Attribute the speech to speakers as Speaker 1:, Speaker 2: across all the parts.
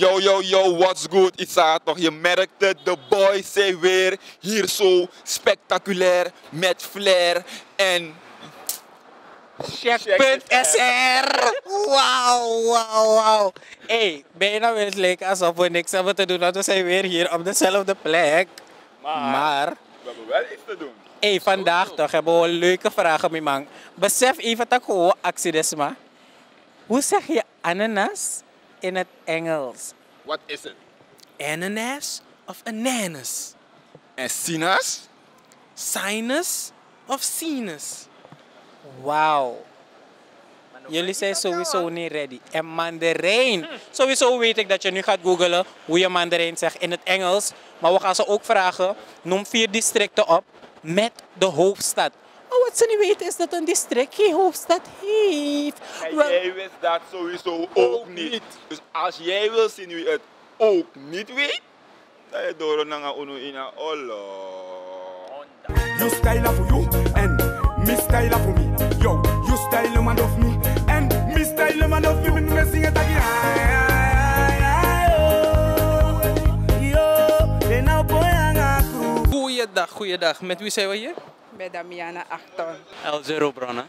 Speaker 1: Yo, yo, yo, what's good? Isa toch? Je merkt het, de boys zijn weer hier zo spectaculair met flair en
Speaker 2: Check.sr. Wauw, wauw, wauw. Hey, ben je nou eens leuk alsof we niks hebben te doen? Want we zijn weer hier op dezelfde plek. Maar,
Speaker 1: we hebben wel iets te doen.
Speaker 2: hey, vandaag toch hebben we leuke vragen, mijn man. Besef even dat ik gewoon actie is, maar. Hoe zeg je ananas in het Engels?
Speaker 1: Wat is het?
Speaker 3: Ananas of ananas?
Speaker 1: En sinaas?
Speaker 3: Sinus of sinus?
Speaker 2: Wauw. Jullie zijn sowieso niet ready. En mandarijn. Sowieso weet ik dat je nu gaat googlen hoe je mandarijn zegt in het Engels. Maar we gaan ze ook vragen. Noem vier districten op met de hoofdstad. Maar wat ze niet weten is dat een district geen hoofdstad heeft.
Speaker 1: En
Speaker 2: Wel-
Speaker 1: jij wist dat sowieso ook niet. Dus als jij wil zien wie het ook niet weet, dan je door naar Uno Ina Olo.
Speaker 4: You style for you and me style for me. Yo, you style the man of me and me style the man of me. Me, sing it again. Yo, they now boy crew.
Speaker 3: Goeiedag, goeiedag. Met wie zijn we hier?
Speaker 5: Bij Damiana Achton.
Speaker 6: El Zero Bronnen.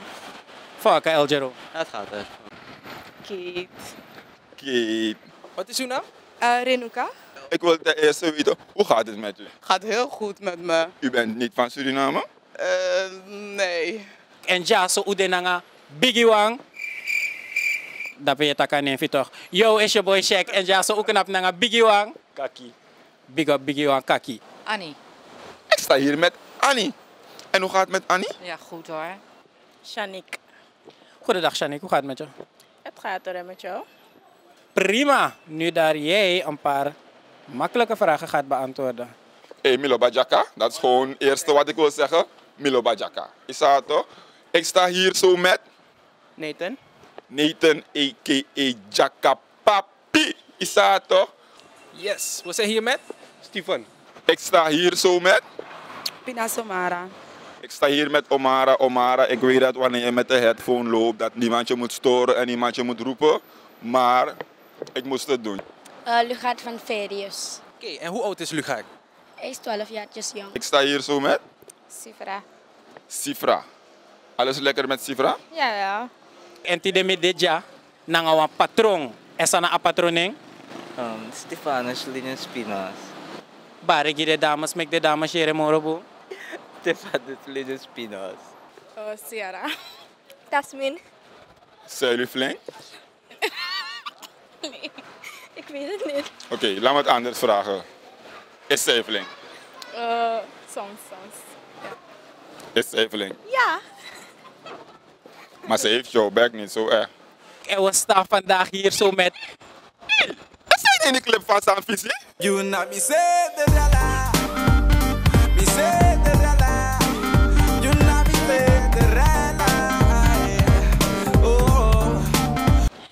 Speaker 2: Fuck, El Gero.
Speaker 6: Het gaat er.
Speaker 5: Kate.
Speaker 1: Kate,
Speaker 3: Wat is uw naam?
Speaker 5: Uh, Renuka.
Speaker 1: ik wil ten eerste weten, hoe gaat het met u?
Speaker 5: Gaat heel goed met me.
Speaker 1: U bent niet van Suriname?
Speaker 5: Eh, nee.
Speaker 2: En ja, zo udenanga Biggie Wang. Dat ben je takken neef toch. Yo, is je boy Shaq. En ja, zo ook een nanga Biggie Wang. Kaki. Big up Biggie Wang, kaki.
Speaker 7: Annie.
Speaker 1: Ik sta hier met Annie. En hoe gaat het met Annie?
Speaker 7: Ja, goed hoor.
Speaker 5: Shanik.
Speaker 2: Goedendag, Shanik. Hoe gaat het met je?
Speaker 5: Het gaat er met jou?
Speaker 2: Prima. Nu daar jij een paar makkelijke vragen gaat beantwoorden.
Speaker 1: Hey, Milo Bajaka, dat is gewoon het eerste wat ik wil zeggen. Milo Bajaka. Is dat toch? Ik sta hier zo met
Speaker 5: Nathan.
Speaker 1: Nathan a.k.a. Jaka Papi. Is dat toch?
Speaker 3: Yes. We zijn hier met Steven.
Speaker 1: Ik sta hier zo met...
Speaker 5: Pina Somara.
Speaker 1: Ik sta hier met Omara. Omara, ik weet dat wanneer je met de headphone loopt, dat niemand je moet storen en niemand je moet roepen. Maar ik moest het doen.
Speaker 8: Uh, Lugaat van Verius.
Speaker 3: Oké, en hoe oud is Lugaar?
Speaker 8: Hij is 12 jaartjes jong.
Speaker 1: Ik sta hier zo met
Speaker 8: Sifra.
Speaker 1: Sifra. Alles lekker met Sifra?
Speaker 8: Jawel.
Speaker 2: En die met dit jaar, wan patroon. Esa na a patroning.
Speaker 6: Um, Stefanus Linus Pinas.
Speaker 2: Bare de dames, mek de dames jere morobo.
Speaker 6: Stefanus Linus Pinas.
Speaker 5: Uh, Ciara.
Speaker 8: Tasmin.
Speaker 1: Zijn jullie flink?
Speaker 8: Nee, ik weet het niet.
Speaker 1: Oké, laat me het anders vragen. Is zij flink?
Speaker 5: Uh, soms, soms.
Speaker 1: Is zij flink?
Speaker 8: Ja.
Speaker 1: Maar ze heeft jouw bek niet zo erg.
Speaker 2: En we staan vandaag hier zo met...
Speaker 1: Is zij in de clip van San Visie?
Speaker 4: You not me say the rala. Me say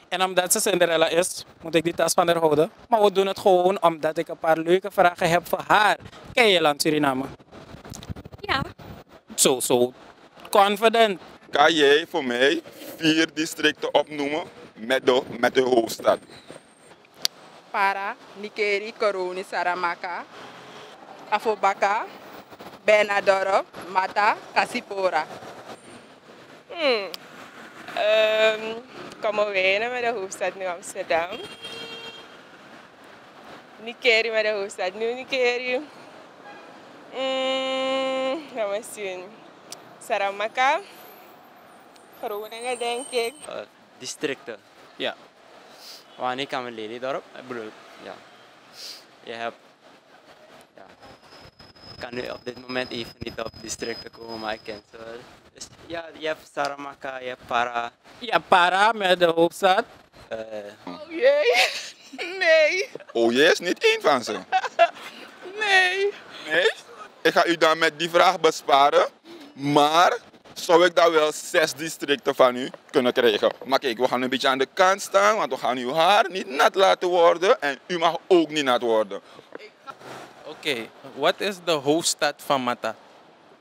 Speaker 2: En omdat ze Cinderella is, moet ik die tas van haar houden. Maar we doen het gewoon omdat ik een paar leuke vragen heb voor haar. Ken je land Suriname?
Speaker 8: Ja.
Speaker 2: Zo, zo. Confident.
Speaker 1: Kan jij voor mij vier districten opnoemen met de, met de hoofdstad?
Speaker 5: Para, Nikeri, Koroni, Saramaka. Afobaka. Benadorp, Mata, Kasipora.
Speaker 9: Hmm. Um, weer met de hoofdstad Nieuw Amsterdam. Nikeri met de hoofdstad Nieuw Nikeri. Mm, gaan we zien. Saramaka. Groningen denk ik.
Speaker 6: Districten. Ja. Wanneer kan mijn Lelydorp? Ik bedoel, ja. Je hebt... Ja. Ik kan nu op dit moment even niet op districten komen, maar ik ken ze wel. Dus ja, je hebt Saramaka, je hebt Para.
Speaker 2: Ja, para met de hoofdstad.
Speaker 6: eh,
Speaker 9: Oh jee. Nee.
Speaker 1: Oh, jij is niet één van ze.
Speaker 9: Nee.
Speaker 1: Nee? Ik ga u dan met die vraag besparen. Maar zou ik dan wel zes districten van u kunnen krijgen? Maar kijk, we gaan een beetje aan de kant staan, want we gaan uw haar niet nat laten worden. En u mag ook niet nat worden.
Speaker 3: Oké, wat is de hoofdstad van Mata?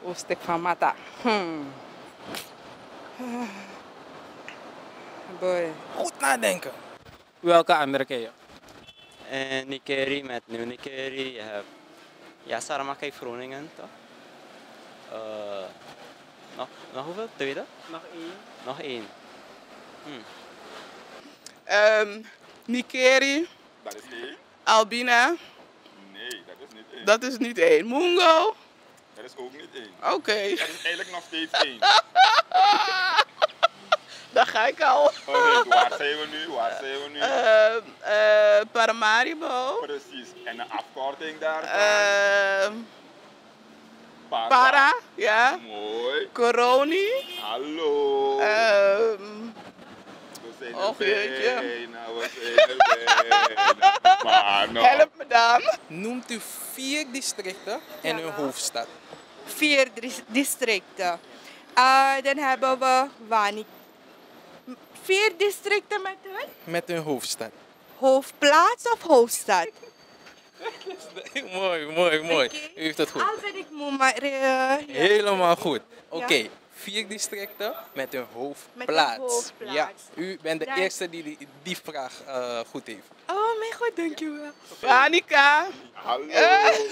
Speaker 5: Hoofdstuk van Mata. Hmm. Boy.
Speaker 3: Goed nadenken.
Speaker 2: Welke andere ken je?
Speaker 6: En Nikeri met Nieuw Nikeri. Je hebt ja, Saramaka in Groningen, toch? Eh, nog, nog hoeveel? Tweede?
Speaker 2: Nog één.
Speaker 6: Nog één.
Speaker 10: Ehm Nikeri,
Speaker 1: Dat is één?
Speaker 10: Albina,
Speaker 1: Nee, dat is niet één.
Speaker 10: dat is niet één. Mungo,
Speaker 1: Dat is ook niet één.
Speaker 10: oké.
Speaker 1: Er is eigenlijk nog steeds één.
Speaker 10: Daar ga ik al.
Speaker 1: Oké, waar zijn we nu? Waar zijn we nu?
Speaker 10: Ehm eh, Paramaribo,
Speaker 1: Precies. En een afkorting daarvan?
Speaker 10: ehm
Speaker 1: Para.
Speaker 10: Para, ja.
Speaker 1: Mooi.
Speaker 10: Coroni,
Speaker 1: Hallo.
Speaker 10: ehm
Speaker 1: we zijn er
Speaker 10: och, jeetje.
Speaker 1: bijna. We zijn er bijna. Maar nog.
Speaker 10: help me dan.
Speaker 11: Noemt u vier districten en hun hoofdstad.
Speaker 12: Vier districten. Eh, dan hebben we Wani. Vier districten met hun
Speaker 11: Met hun hoofdstad.
Speaker 12: hoofdplaats of hoofdstad?
Speaker 11: mooi, mooi, mooi. U heeft het goed.
Speaker 12: Altijd ik moet maar. eh, ja.
Speaker 11: Helemaal goed. Oké, vier districten met hun hoofdplaats.
Speaker 12: hoofdplaats.
Speaker 11: Ja, u bent de eerste die die, die vraag eh, goed heeft.
Speaker 12: Oh mijn god, dankjewel.
Speaker 10: Anika,
Speaker 1: Hallo.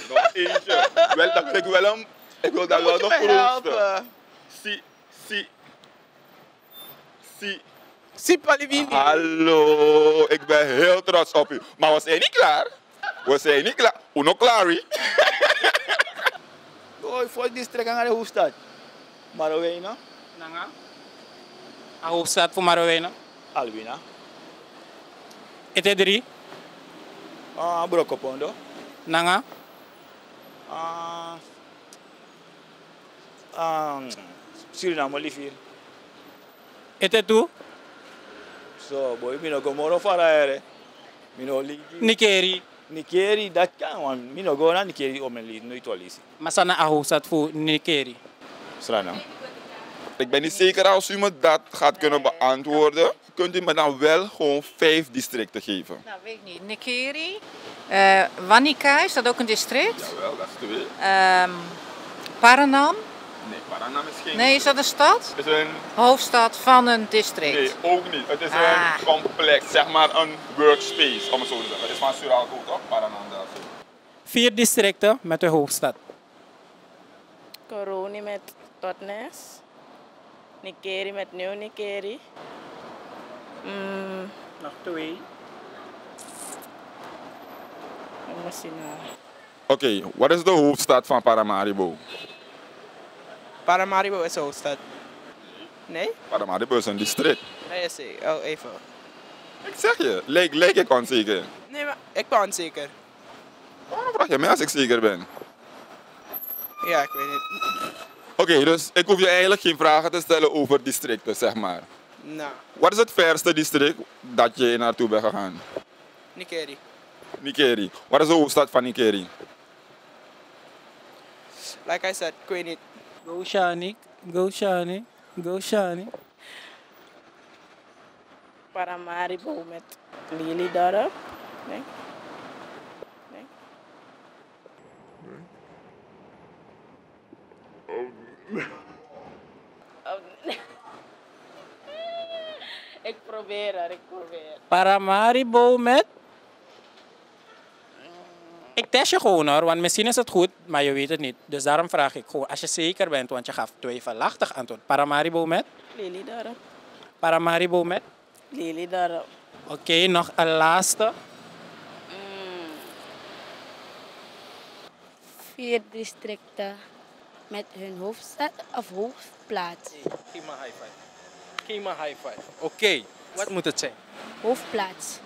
Speaker 1: Nog eentje. Wel, dat ik wel een. Ik wil dat wel nog grootste.
Speaker 10: helpen.
Speaker 1: Si, si. Si.
Speaker 10: Sipalivini.
Speaker 1: Hallo. Ik ben heel trots op u. Maar we zijn niet klaar. We zijn niet klaar. Uno clari.
Speaker 13: Oh, voor district aan de hoofdstad. Marowena,
Speaker 2: Nanga. A hoofdstad voor Marowena.
Speaker 13: Albina,
Speaker 2: Ete drie.
Speaker 13: ah, Brokopondo,
Speaker 2: Nanga.
Speaker 13: ah, ah, Suriname Olivier.
Speaker 2: Ete two.
Speaker 13: So, boy, mi no go moro no.
Speaker 2: Nikeri.
Speaker 13: Nikeri, dat kan, want mi no go na Nikeri om een lied, nooit wel lisi.
Speaker 2: Masana a hoofdstad voor Nikeri.
Speaker 13: Strana.
Speaker 1: Ik ben niet zeker als u me dat gaat kunnen beantwoorden. Kunt u me dan wel gewoon vijf districten geven?
Speaker 14: Nou, weet ik niet. Nikeri, eh Wanika, is dat ook een district?
Speaker 1: Jawel, dat is twee.
Speaker 14: Ehm Paranam,
Speaker 1: Nee, Paranam is geen...
Speaker 14: nee, is dat een stad?
Speaker 1: Het is een...
Speaker 14: Hoofdstad van een district.
Speaker 1: Nee, ook niet. Het is
Speaker 14: Ah.
Speaker 1: een complex, zeg maar een workspace, om het zo te zeggen. Het is van Suralco, toch? Paranam zo.
Speaker 2: Vier districten met hun hoofdstad.
Speaker 5: Coroni met Totnes. Nikeri met Nieuw Nikeri. Mm,
Speaker 2: Nog twee.
Speaker 5: nou.
Speaker 1: Oké, wat is de hoofdstad van Paramaribo?
Speaker 15: Paramaribo is de hoofdstad. Nee?
Speaker 1: Paramaribo is een district.
Speaker 15: Nee, is. Oh, even.
Speaker 1: Ik zeg je, lijk, lijk ik onzeker.
Speaker 15: Nee, maar ik ben onzeker.
Speaker 1: Waarom vraag je mij als ik zeker ben?
Speaker 15: Ja, ik weet het.
Speaker 1: Oké, dus ik hoef je eigenlijk geen vragen te stellen over districten, zeg maar.
Speaker 15: Nou,
Speaker 1: Wat is het verste district dat je naartoe bent gegaan?
Speaker 15: Nikeri.
Speaker 1: Nikeri. Wat is de hoofdstad van Nikeri?
Speaker 15: Like I said, ik weet niet.
Speaker 2: Go Shani. Go Shani. Go Shani.
Speaker 5: Paramaribo met Lelydorp. Nee? Nee? Oh, nee. ik probeer het, ik probeer.
Speaker 2: Paramaribo met... Ik test je gewoon hoor, want misschien is het goed, maar je weet het niet. Dus daarom vraag ik gewoon, als je zeker bent, want je gaf twijfelachtig antwoord. Paramaribo met?
Speaker 5: Lelydorp.
Speaker 2: Paramaribo met?
Speaker 5: Lelydorp.
Speaker 2: Oké, nog een laatste.
Speaker 16: Vier districten met hun hoofdstad of hoofdplaats.
Speaker 11: Een high five. Een high five. Oké, wat moet het zijn?
Speaker 16: Hoofdplaats.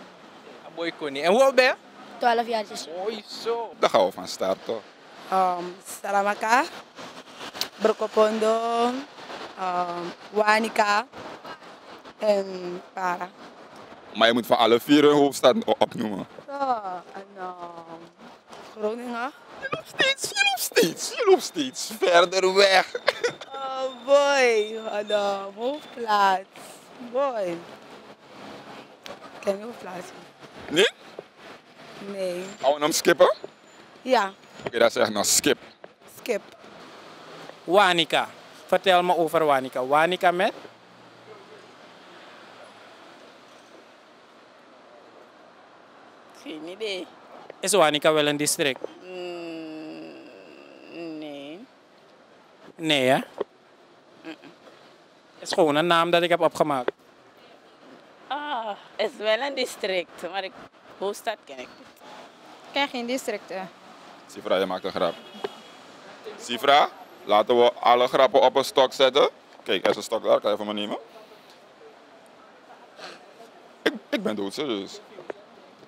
Speaker 11: Boy Connie. En hoe oud ben je?
Speaker 16: 12 jaartjes.
Speaker 11: Mooi zo.
Speaker 1: Daar gaan we van start toch?
Speaker 10: Um, Saramaka, Brokopondo, um, Wanika en Para.
Speaker 1: Maar je moet van alle vier een hoofdstad opnoemen.
Speaker 10: Ja, en um, Groningen.
Speaker 1: Je loopt steeds, je loopt steeds, je loopt steeds verder weg.
Speaker 10: Oh boy, en um, hoofdplaats. Boy. Ken je hoofdplaats?
Speaker 1: Nee?
Speaker 10: Nee.
Speaker 1: Gaan we hem skippen?
Speaker 10: Ja,
Speaker 1: Oké, dat is echt nog skip.
Speaker 10: skip.
Speaker 2: Wanika. Vertel me over Wanika. Wanika met?
Speaker 5: Geen Nee.
Speaker 2: Is Wanica wel een district?
Speaker 5: Mm, nee.
Speaker 2: Nee, hè? is gewoon een naam dat ik heb opgemaakt.
Speaker 5: Ah, het is wel een district, maar ik, hoofdstad ken ik niet.
Speaker 8: Ik ken geen districten.
Speaker 1: Sifra, je maakt een grap. Sifra, laten we alle grappen op een stok zetten. Kijk, er is een stok daar, kan je van me nemen? Ik, ik ben doodserieus.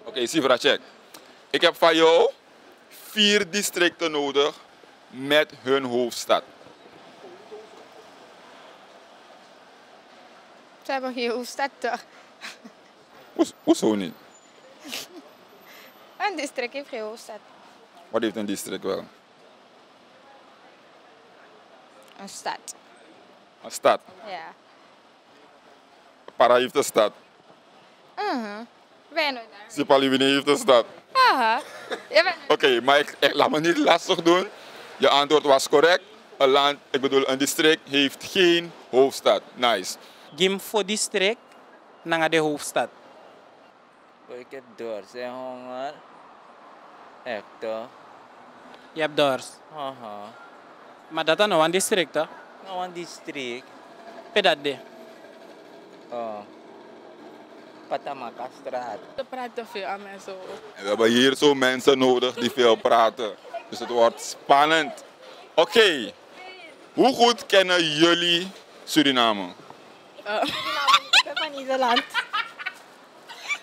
Speaker 1: Oké, Sifra, check. Ik heb van jou vier districten nodig met hun hoofdstad.
Speaker 8: Ze hebben geen hoofdstad toch?
Speaker 1: Hoe, hoezo niet?
Speaker 8: Een district heeft geen hoofdstad.
Speaker 1: Wat heeft een district wel?
Speaker 8: Een stad.
Speaker 1: Een stad.
Speaker 8: Ja.
Speaker 1: Para heeft een stad.
Speaker 8: Uh-huh. Ben nooit daar.
Speaker 1: Sipaliwini heeft een stad.
Speaker 8: Aha.
Speaker 1: Oké, maar ik, ik- laat me niet lastig doen. Je antwoord was correct. Een land, ik bedoel een district, heeft geen hoofdstad. Nice.
Speaker 2: Gim voor district naar de hoofdstad.
Speaker 17: Ik heb dorst en honger. Echt toch?
Speaker 2: Je hebt dorst.
Speaker 17: Haha.
Speaker 2: Maar dat is nou een district, hè?
Speaker 17: Nou, een district.
Speaker 2: Pedat de.
Speaker 17: Oh. Patamaka straat.
Speaker 5: Ze praten veel aan mij zo.
Speaker 1: En we hebben hier zo mensen nodig die veel praten. Dus het wordt spannend. Oké, hoe goed kennen jullie Suriname?
Speaker 8: Ik ben van Nederland.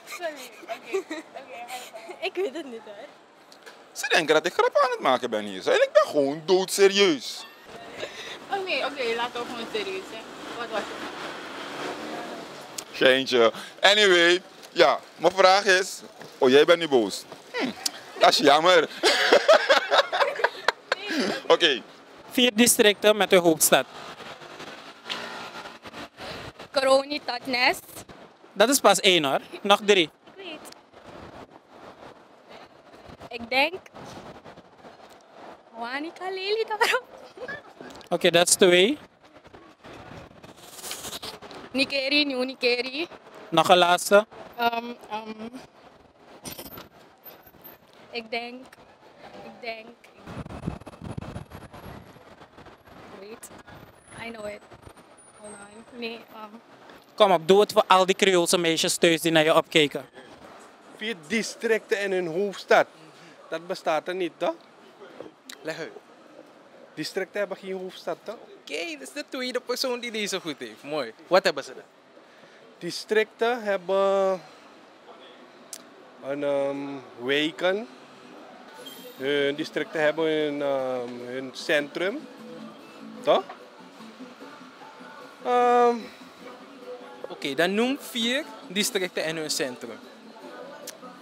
Speaker 8: Sorry. Oké. Ik weet het niet hoor.
Speaker 1: Ze denken dat ik grappen aan het maken ben hier. En ik ben gewoon doodserieus.
Speaker 5: Oké, oké, laten we gewoon serieus zijn. Wat was het?
Speaker 1: Geintje. Anyway, ja, mijn vraag is... Oh, jij bent nu boos. Hm, dat is jammer. Oké,
Speaker 2: Vier districten met een hoofdstad.
Speaker 8: Coroni tot Nest.
Speaker 2: Dat is pas één hoor. Nog drie.
Speaker 8: Ik weet. Ik denk. Wanika Lely daarop.
Speaker 2: Oké, dat is twee.
Speaker 8: Nikeri, Nieuw Nikeri.
Speaker 2: Nog een laatste.
Speaker 8: Um, um, ik denk. Ik denk. Wait. I know it. Hold on. Nee, um,
Speaker 2: Kom op, doe het voor al die Creoolse meisjes thuis die naar je opkijken.
Speaker 18: Vier districten en hun hoofdstad. Dat bestaat er niet, toch?
Speaker 3: Leg uit.
Speaker 18: Districten hebben geen hoofdstad, toch?
Speaker 3: Oké, dat is de tweede persoon die deze goed heeft. Mooi. Wat hebben ze dan?
Speaker 18: Districten hebben een um, wijken. Hun districten hebben hun, um, hun centrum. Toch? Ehm,
Speaker 3: Oké, dan noem vier districten en hun centrum.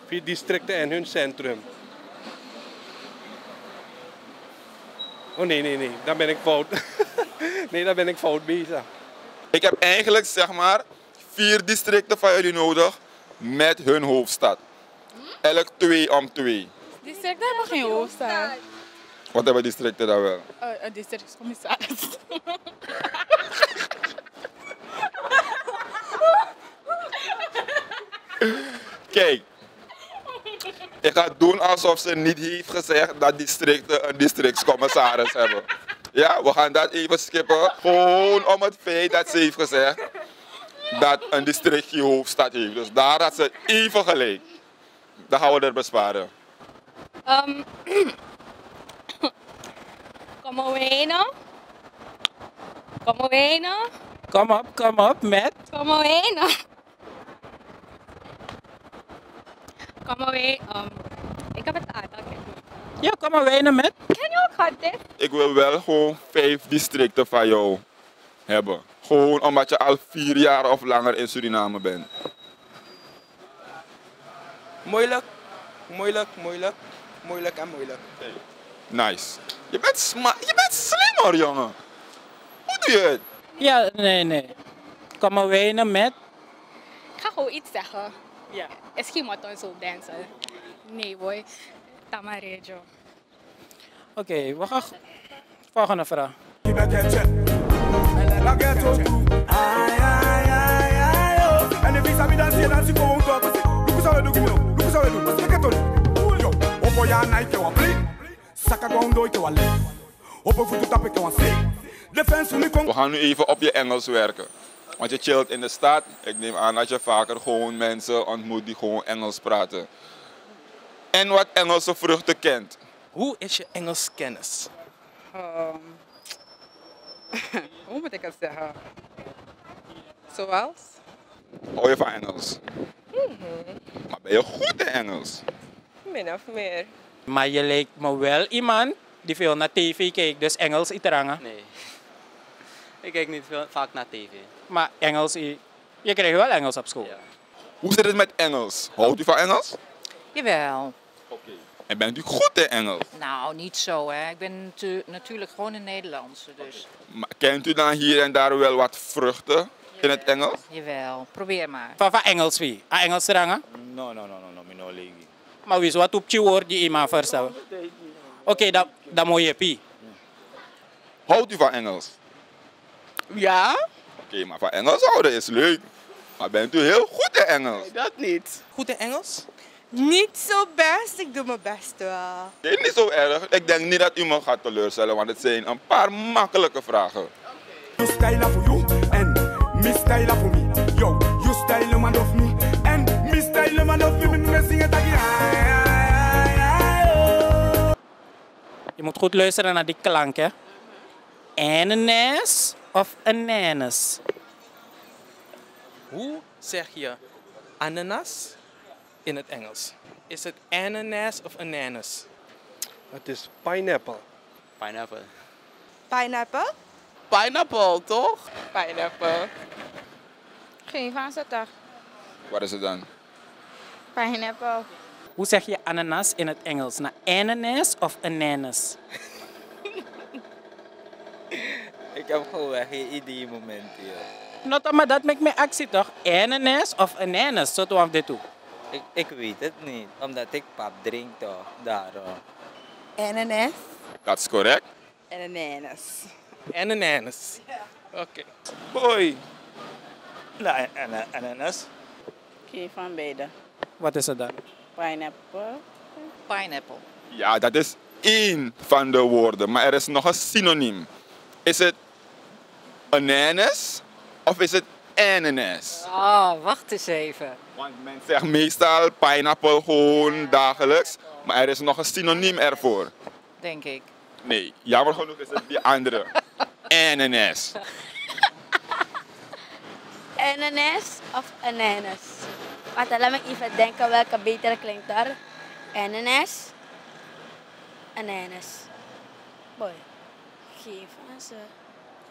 Speaker 18: vier districten en hun centrum. Oh nee, nee, nee. Dan ben ik fout. nee, dan ben ik fout bezig.
Speaker 1: ik heb eigenlijk zeg maar vier districten van jullie nodig met hun hoofdstad. Elk twee om twee.
Speaker 5: Districten hebben geen hoofdstad.
Speaker 1: Wat hebben districten dan wel?
Speaker 5: Uh, een districtscommissaris.
Speaker 1: Kijk, ik ga doen alsof ze niet heeft gezegd dat districten een districtscommissaris hebben. Ja, we gaan dat even skippen. Gewoon om het feit dat ze heeft gezegd dat een district geen hoofdstad heeft. Dus daar had ze even gelijk. Dat gaan we er besparen.
Speaker 8: um, Como bueno. Como bueno.
Speaker 2: Kom op, kom op met.
Speaker 8: Bueno. Como bueno. Um, ik heb het aantal.
Speaker 2: Ja, kom maar wijnen met.
Speaker 8: Ken je ook hard dit?
Speaker 1: Ik wil wel gewoon vijf districten van jou hebben. Gewoon omdat je al vier jaar of langer in Suriname bent.
Speaker 11: Moeilijk, moeilijk, moeilijk, moeilijk en moeilijk.
Speaker 1: Nice. Je bent, sma je bent slim hoor, jongen. Hoe doe je het?
Speaker 2: Ja, nee, nee. Kom maar wijnen met.
Speaker 8: Ik ga gewoon iets zeggen. Ja. Is geen wat zo dansen. Nee boy. Tamarejo.
Speaker 2: Oké, we gaan. Volgende vraag.
Speaker 1: We gaan nu even op je Engels werken. Want je chillt in de stad. Ik neem aan dat je vaker gewoon mensen ontmoet die gewoon Engels praten. En wat Engelse vruchten kent.
Speaker 11: Hoe is je Engels kennis?
Speaker 19: Ehm, hoe moet ik het zeggen? Zoals?
Speaker 1: Hou je van Engels? Maar ben je goed in Engels?
Speaker 9: Min of meer.
Speaker 2: Maar je lijkt me wel iemand die veel naar tv kijkt, dus Engels iterangen.
Speaker 6: Nee. Ik kijk niet veel, vaak naar tv.
Speaker 2: Maar Engels, je je krijgt wel Engels op school.
Speaker 1: Hoe zit het met Engels? Houdt u van Engels?
Speaker 14: Jawel.
Speaker 1: En bent u goed in Engels?
Speaker 14: Nou, niet zo hè. Ik ben natu- natuurlijk gewoon een Nederlandse, dus
Speaker 1: Maar kent u dan hier en daar wel wat vruchten in het Engels?
Speaker 14: jawel. Probeer maar.
Speaker 2: Van, van Engels wie? Ah, Engels terangen?
Speaker 17: No, no, no, no, no, no legi.
Speaker 2: Maar wie is wat op je woord die iemand verstellen? Oké, dan, dan moet je pie.
Speaker 1: Houdt u van Engels?
Speaker 11: Ja?
Speaker 1: Oké, maar van Engels houden is leuk. Maar bent u heel goed in Engels?
Speaker 11: Dat niet. Goed in Engels?
Speaker 7: Niet zo best, ik doe mijn best wel.
Speaker 1: Nee, niet zo erg. Ik denk niet dat u me gaat teleurstellen, want het zijn een paar makkelijke vragen.
Speaker 4: You style for you and me style for me. Yo, you style man of me and me style man of me. Me it again.
Speaker 2: Je moet goed luisteren naar die klanken. Ananas of ananas?
Speaker 11: Hoe zeg je ananas in het Engels? Is het ananas of ananas?
Speaker 18: Het is pineapple.
Speaker 6: Pineapple.
Speaker 7: Pineapple?
Speaker 11: Pineapple, toch?
Speaker 9: Pineapple.
Speaker 16: Geen van ze toch?
Speaker 1: Wat is het dan?
Speaker 16: Pineapple.
Speaker 2: Hoe zeg je ananas in het Engels? Nou, ananas of ananas?
Speaker 17: Ik heb gewoon geen idee momenteel.
Speaker 2: Not, maar dat maakt me actie toch? Ananas of ananas? Zo we dit toe.
Speaker 17: Ik, ik weet het niet, omdat ik pap drink toch, daarom.
Speaker 7: Ananas
Speaker 1: Dat is correct.
Speaker 7: en ananas.
Speaker 11: Ananas. Oké.
Speaker 13: Hoi. Nou, ana- ananas.
Speaker 5: Geen van beide.
Speaker 2: Wat is het dan?
Speaker 5: Pineapple.
Speaker 14: Pineapple.
Speaker 1: Ja, dat is één van de woorden, maar er is nog een synoniem. Is het ananas of is het ananas?
Speaker 14: Oh, wacht eens even.
Speaker 1: Want men zegt meestal pineapple gewoon dagelijks, maar er is nog een synoniem ervoor.
Speaker 14: Denk ik.
Speaker 1: Nee, jammer genoeg is het die andere. Ananas.
Speaker 16: Ananas of ananas? Wacht, laat me even denken welke beter klinkt daar. Ananas. Ananas. Boy. Geef aan ze.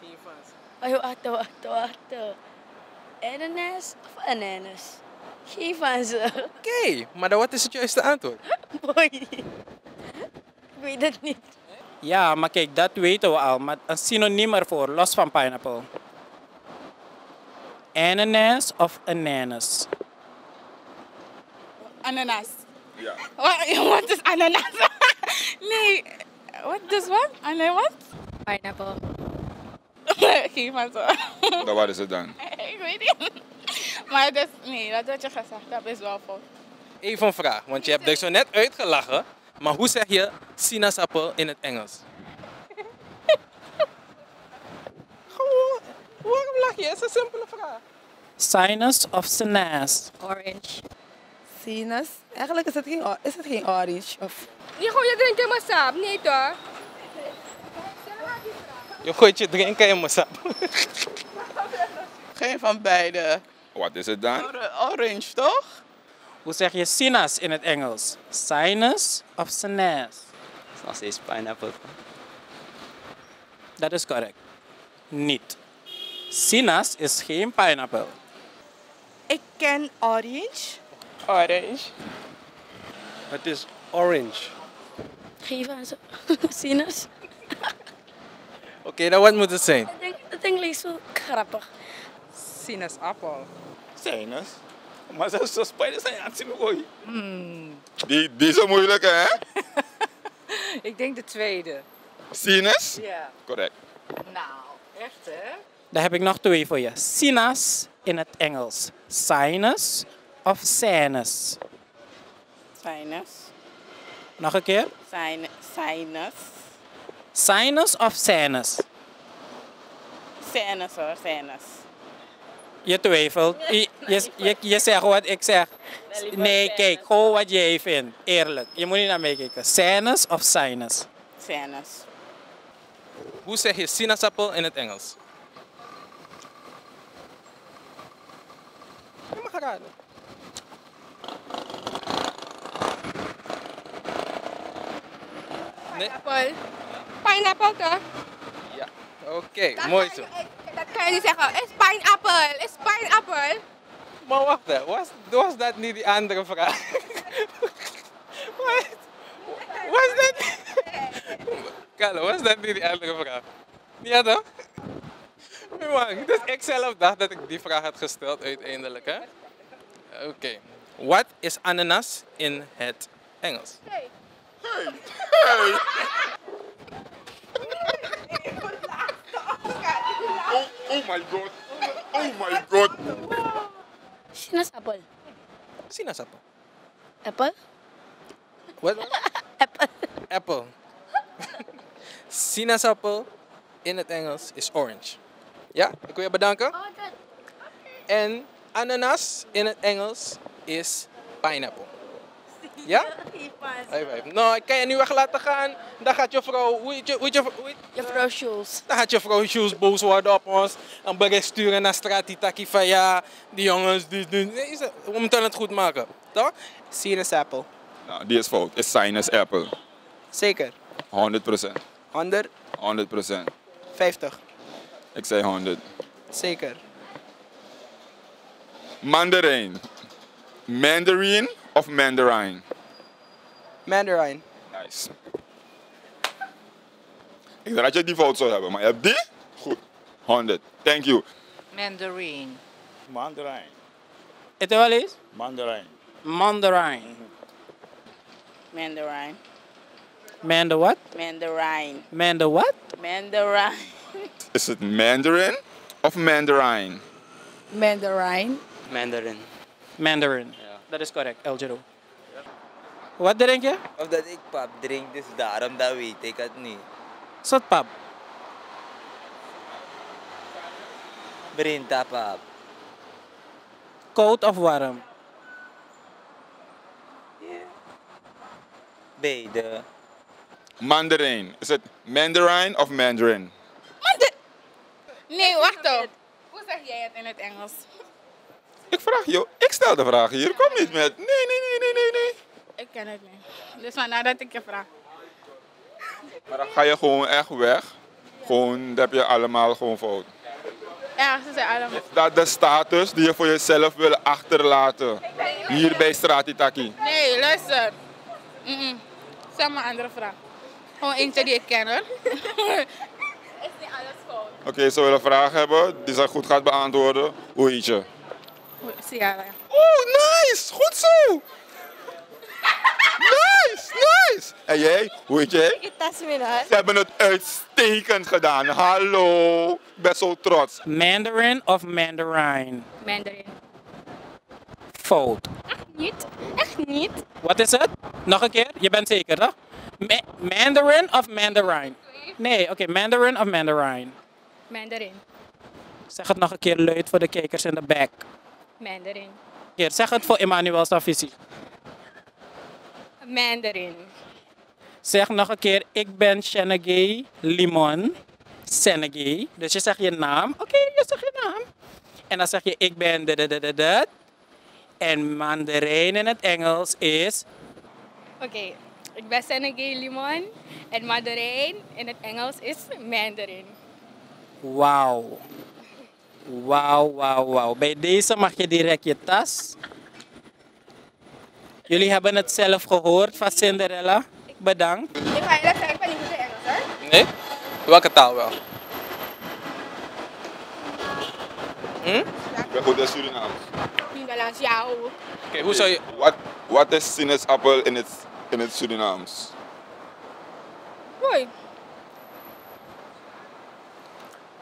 Speaker 11: Geef aan ze.
Speaker 16: Oh, wacht, wacht, wacht. Ananas of ananas? Geef aan ze.
Speaker 11: Oké, maar dan wat is het juiste antwoord?
Speaker 16: Boy. Ik weet het niet.
Speaker 2: Ja, maar kijk, dat weten we al. Maar een synoniem ervoor, los van pineapple. Ananas of ananas?
Speaker 20: Ananas.
Speaker 1: Ja.
Speaker 20: Wat, is ananas? nee. Wat dus wat? Ananas wat?
Speaker 16: Pineapple.
Speaker 20: Geef maar zo.
Speaker 1: Dan wat is het dan?
Speaker 20: ik weet niet. Maar dat, nee, dat wat je gezegd hebt is wel fout.
Speaker 11: Even een vraag, want je hebt er zo net uitgelachen. Maar hoe zeg je sinaasappel in het Engels? Gewoon, waarom lach je? Het is een simpele vraag.
Speaker 2: Sinus of sinus?
Speaker 16: Orange.
Speaker 7: Sinus. Eigenlijk is het geen, is het geen orange. Of...
Speaker 8: Je drinken maar sap, nee toch?
Speaker 11: Je gooit je drinken in mijn sap. Geen van beide.
Speaker 1: Wat is het dan?
Speaker 11: Orange, toch?
Speaker 2: Hoe zeg je sinus in het Engels? Sinus of sinus?
Speaker 6: Nog steeds pineapple.
Speaker 2: Dat is correct. Niet. Sinus is geen pineapple.
Speaker 7: Ik ken orange.
Speaker 9: Orange.
Speaker 18: Het is orange.
Speaker 16: Geef aan ze. Sinus.
Speaker 11: Oké, dan wat moet het zijn?
Speaker 16: Dat ding, dat ding lijkt zo grappig.
Speaker 19: Sinaasappel.
Speaker 13: Sinus. Maar zo, zo spijt zijn aan het zien hoor.
Speaker 1: Die, die is zo moeilijk, hè?
Speaker 14: Ik denk de tweede.
Speaker 1: Sinus?
Speaker 14: Ja.
Speaker 1: Correct.
Speaker 14: Nou, echt hè?
Speaker 2: Dan heb ik nog twee voor je. Sinus in het Engels. Sinus of sinus?
Speaker 5: Sinus.
Speaker 2: Nog een keer.
Speaker 5: Sin- Sinus.
Speaker 2: Sinus of sinus?
Speaker 5: Sinus hoor, sinus.
Speaker 2: Je twijfelt. Je, je, je, je zegt wat ik zeg. Nee, kijk, gewoon wat jij vindt. Eerlijk. Je moet niet naar mij kijken. Sinus of sinus?
Speaker 5: Sinus.
Speaker 11: Hoe zeg je sinaasappel in het Engels? Je mag raden. Nee?
Speaker 20: Pineapple. Toch?
Speaker 11: Ja. Oké,
Speaker 20: Dat
Speaker 11: mooi zo.
Speaker 20: je- Dat kan je niet zeggen. Is pineapple. Is pineapple.
Speaker 11: Maar wacht even, was, was dat niet die andere vraag? Wat? Was dat? Carlo, was dat niet die andere vraag? Ja toch? Man, Dus ik zelf dacht dat ik die vraag had gesteld uiteindelijk, hè? Oké. Wat is ananas in het Engels?
Speaker 1: Hey. Oh, oh my god. Oh my god.
Speaker 16: Sinaasappel.
Speaker 11: Sinaasappel.
Speaker 16: Apple?
Speaker 11: Wat?
Speaker 16: Apple.
Speaker 11: Apple. Sinaasappel in het Engels is orange. Ja, ik wil je bedanken. En ananas in het Engels is pineapple. Ja? High five. Nou, ik kan je niet weg laten gaan. Dan gaat je vrouw, hoe heet je, hoe heet je, hoe heet-
Speaker 16: Je vrouw Jules.
Speaker 11: dan gaat je vrouw Jules boos worden op ons. Een bericht sturen naar Stratitaki van ja, die jongens, die, die. Nee, is het- we moeten het goed maken. Toch?
Speaker 15: Sinaasappel.
Speaker 1: Nou, die is fout. Is sinus apple.
Speaker 15: Zeker.
Speaker 1: 100%.
Speaker 15: 100,
Speaker 1: 100%.
Speaker 15: 50.
Speaker 1: Ik zei 100.
Speaker 15: Zeker.
Speaker 1: Mandarin. Mandarin of mandarin?
Speaker 15: Mandarin.
Speaker 1: Nice. Ik dacht dat je die fout zou hebben, maar je hebt die? Goed. 100. Thank you.
Speaker 14: Mandarin.
Speaker 13: Mandarin.
Speaker 2: Het wel eens?
Speaker 13: Mandarin.
Speaker 2: Mandarin.
Speaker 5: Mandarin.
Speaker 2: Manda what?
Speaker 5: Mandarin.
Speaker 2: Manda what?
Speaker 5: Mandarin.
Speaker 1: Is het mandarin of mandarin?
Speaker 5: Mandarin.
Speaker 6: Mandarin.
Speaker 2: Mandarin. Dat is correct, Eljero. Wat drink je?
Speaker 17: Of dat ik pap drink, dus daarom dat weet ik het niet.
Speaker 2: Zat pap.
Speaker 17: Brinta pap.
Speaker 2: Koud of warm?
Speaker 17: Beide.
Speaker 1: Mandarin. Is het mandarin of mandarin?
Speaker 20: Nee, wacht op. Hoe zeg jij het in het Engels?
Speaker 1: Ik vraag je, ik stel de vraag hier. Kom niet met. Nee, nee, nee, nee, nee, nee.
Speaker 20: Ik ken het niet. Dus vandaar dat ik je vraag.
Speaker 1: Maar dan ga je gewoon echt weg. Gewoon, dat heb je allemaal gewoon fout.
Speaker 20: Ja, ze zijn allemaal.
Speaker 1: Dat de status die je voor jezelf wil achterlaten. Hier bij Stratitaki.
Speaker 20: Nee, luister. Mm-mm. Zeg maar een andere vraag. Gewoon eentje die ik ken hoor. is niet alles fout.
Speaker 1: Oké, ze willen vragen hebben die ze goed gaat beantwoorden. Hoe heet je?
Speaker 20: Zie jij
Speaker 1: Oh, nice! Goed zo! Nice, nice! En jij, hoe heet jij?
Speaker 16: Tasmina.
Speaker 1: Ze hebben het uitstekend gedaan. Hallo, ik ben zo trots.
Speaker 2: Mandarin of Mandarin?
Speaker 8: Mandarin.
Speaker 2: Fout.
Speaker 8: Niet? Echt niet?
Speaker 2: Wat is het? Nog een keer? Je bent zeker, toch? Ma- Mandarin of Mandarin? Nee, oké, Mandarin of Mandarin?
Speaker 8: Mandarin.
Speaker 2: Zeg het nog een keer luid voor de kijkers in de back.
Speaker 8: Mandarin.
Speaker 2: Hier, zeg het voor Emmanuel Savisi.
Speaker 8: Mandarin.
Speaker 2: Zeg nog een keer, ik ben Shenegay Limon. Senegay. Dus je zegt je naam. Oké, je zegt je naam. En dan zeg je, ik ben de de de de de. En mandarijn in het Engels is...
Speaker 8: Oké, ik ben Senegal Limon en Mandarin in het Engels is Mandarin.
Speaker 2: Wauw. Wauw, wauw, wauw. Bij deze mag je direct je tas. Jullie hebben het zelf gehoord van Cinderella. Bedankt.
Speaker 20: Ik ga je les zeggen, ik ben niet goed in Engels hoor.
Speaker 11: Nee? Welke taal wel? Hm?
Speaker 1: Ik ben goed in Surinaams.
Speaker 20: Nederlands, jou.
Speaker 11: Oké, hoe zou je...
Speaker 1: Wat, wat is sinaasappel in het, in het Surinaams?
Speaker 20: Hoi.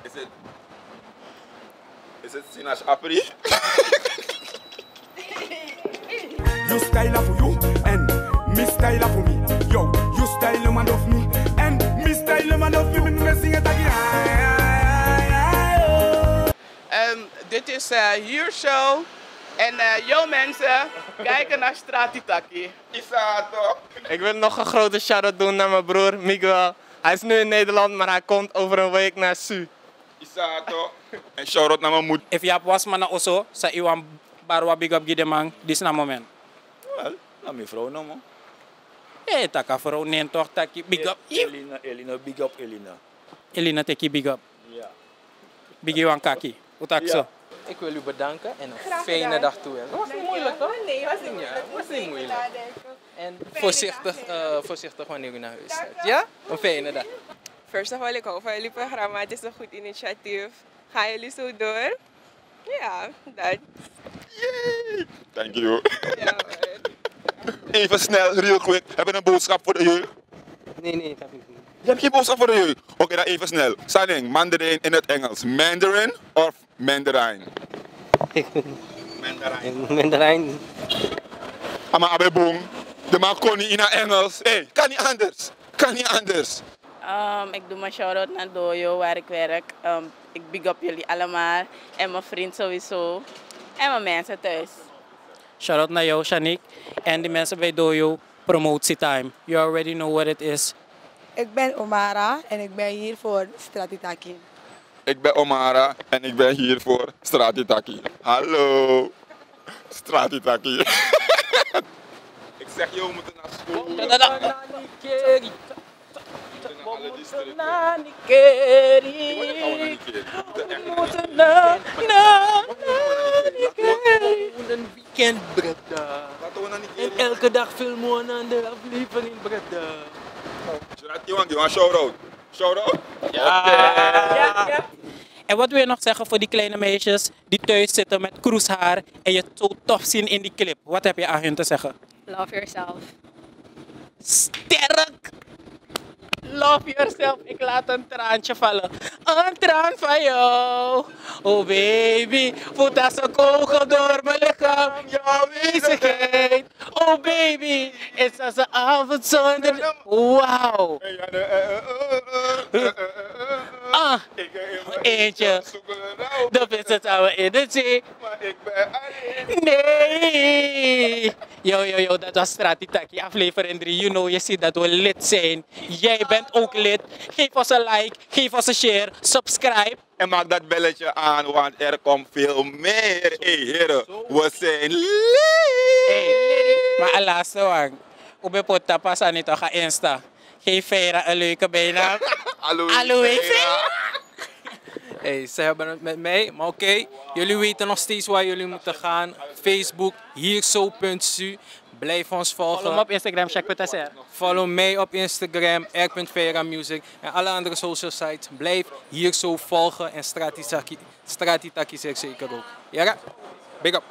Speaker 1: Is het... Is het sinaasappel?
Speaker 4: You style for you and me style for me. Yo, you style the man of me. En me style the man of me. Me zing het again.
Speaker 10: Ehm, dit is eh Hier Show. En eh yo mensen, kijken naar Stratitaki.
Speaker 1: Isato.
Speaker 3: Ik wil nog een grote shout-out doen naar mijn broer Miguel. Hij is nu in Nederland, maar hij komt over een week naar Su.
Speaker 1: Isato. En shout-out naar mijn moeder.
Speaker 2: If je was mana oso, sa iwan barwa big up gide man, dis na moment.
Speaker 13: Wel, naar mijn vrouw nou man.
Speaker 2: Eh, taka vrouw, nee toch, taki big up.
Speaker 13: Elina, Elina, big up Elina.
Speaker 2: Elina teki big up.
Speaker 13: Ja.
Speaker 2: Big wan kaki. Utak zo.
Speaker 11: Ik wil u bedanken en een
Speaker 7: Graag
Speaker 11: fijne
Speaker 7: gedaan.
Speaker 11: dag toewensen. Was niet moeilijk toch?
Speaker 7: Nee, was niet
Speaker 11: Ja,
Speaker 7: moeilijk.
Speaker 11: was niet moeilijk. En voorzichtig, eh, voorzichtig wanneer u naar huis gaat. Ja? Een fijne dag.
Speaker 9: First of all, ik hou van jullie programma. Het is een goed initiatief. Gaan jullie zo door? Ja, dat.
Speaker 1: Thank you. Even snel, real quick. Hebben we een boodschap voor de jeugd?
Speaker 3: Nee, nee, dat heb ik niet.
Speaker 1: Je hebt geen boodschap voor de jeugd? Oké, dan even snel. Sanning, Mandarin in het Engels. Mandarin of Mandarin?
Speaker 3: Mandarijn. Mandarijn.
Speaker 1: Ama abe boom. De man kon niet in het Engels. Hé, hey, kan niet anders. Kan niet anders.
Speaker 5: Ehm, ik doe mijn shout-out naar Dojo, waar ik werk. Ehm, ik big up jullie allemaal. En mijn vriend sowieso. En mijn mensen thuis.
Speaker 2: Shout out naar jou, Shanik. En de mensen bij Dojo, promotietime. You already know what it is.
Speaker 7: Ik ben Omara en ik ben hier voor Stratitaki.
Speaker 1: Ik ben Omara en ik ben hier voor Stratitaki. Hallo. Stratitaki. ik zeg, joh, we moeten naar school. We moeten naar alle districten.
Speaker 3: Een weekend, brada. En elke dag filmen we een andere aflevering, brada.
Speaker 1: Zodat iemand die een shout-out. Shout-out?
Speaker 2: Ja. En wat wil je nog zeggen voor die kleine meisjes die thuis zitten met kroeshaar en je zo tof zien in die clip? Wat heb je aan hun te zeggen?
Speaker 8: Love yourself.
Speaker 2: Sterk! Love yourself. Ik laat een traantje vallen. Een traan van jou. Oh baby, voelt als een kogel door mijn lichaam. Jouw aanwezigheid. Oh baby, is als een avond zonder... Wauw. Ah, eentje. De vissen zouden in de zee. Nee. Yo, yo, yo, dat was Stratitaki, aflevering 3. You know, je ziet dat we lid zijn. Jij bent ook lid. Geef ons een like, geef ons een share, subscribe.
Speaker 1: En maak dat belletje aan, want er komt veel meer. Hé hey, heren, we zijn
Speaker 2: Maar een laatste wang. Ube pot tapas aan het Insta. Geef Vera een leuke bijnaam. Aloe Vera.
Speaker 11: Hey, ze hebben het met mij, maar oké. Jullie weten nog steeds waar jullie moeten gaan. Facebook, hierzo.su. Blijf ons volgen.
Speaker 2: Follow me op Instagram, check.sr.
Speaker 11: Follow mij op Instagram, r.vera music. En alle andere social sites. Blijf hier zo volgen. En Stratitaki, Stratitaki zeg ik zeker ook. Ja, big up.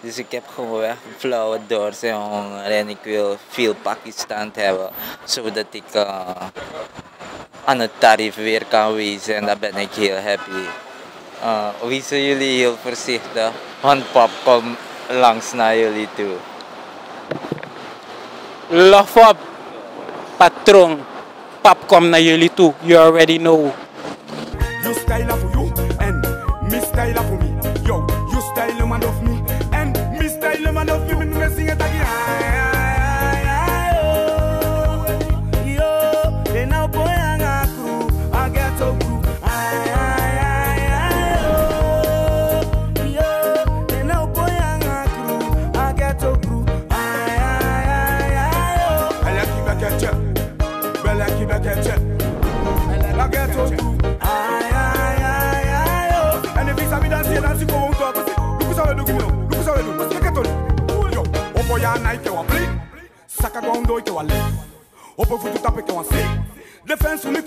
Speaker 17: Dus ik heb gewoon echt flauwe dorst en honger en ik wil veel Pakistan hebben, zodat ik eh, aan het tarief weer kan wezen en daar ben ik heel happy. Uh, wezen jullie heel voorzichtig, want pap komt langs naar jullie toe.
Speaker 2: Love up. Patroon. Pap komt naar jullie toe. You already know.
Speaker 4: Want play. Saka go on do it, you want left. Opo futu tape, you want say. Defense, me come.